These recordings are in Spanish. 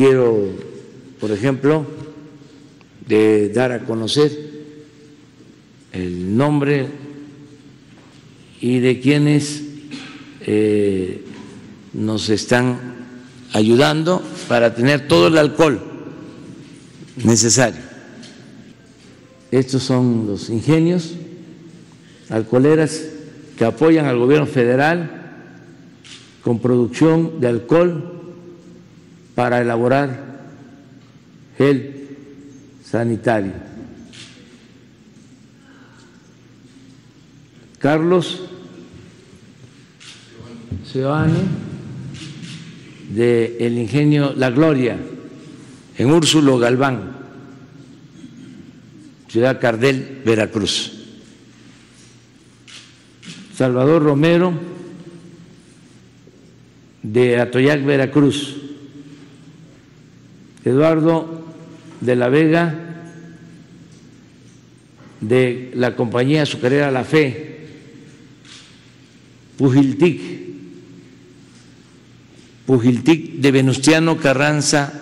quiero, por ejemplo, de dar a conocer el nombre y de quienes eh, nos están ayudando para tener todo el alcohol necesario. Estos son los ingenios alcoholeras que apoyan al gobierno federal con producción de alcohol para elaborar gel sanitario. Carlos Seoane, de el ingenio La Gloria, en Úrsulo Galván, Ciudad Cardel, Veracruz. Salvador Romero, de Atoyac, Veracruz. Eduardo de la Vega, de la compañía azucarera La Fe, Pujiltic, Pujiltic de Venustiano Carranza,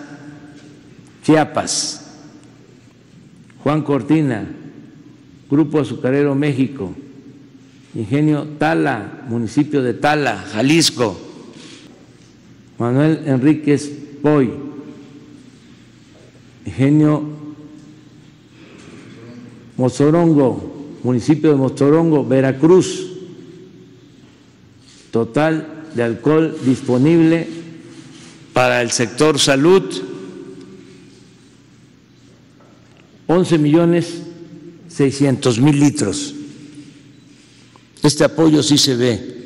Chiapas, Juan Cortina, Grupo Azucarero México, Ingenio Tala, municipio de Tala, Jalisco, Manuel Enríquez Poy, Ingenio Mozorongo, municipio de Mozorongo, Veracruz, total de alcohol disponible para el sector salud, 11 millones 600 mil litros. Este apoyo sí se ve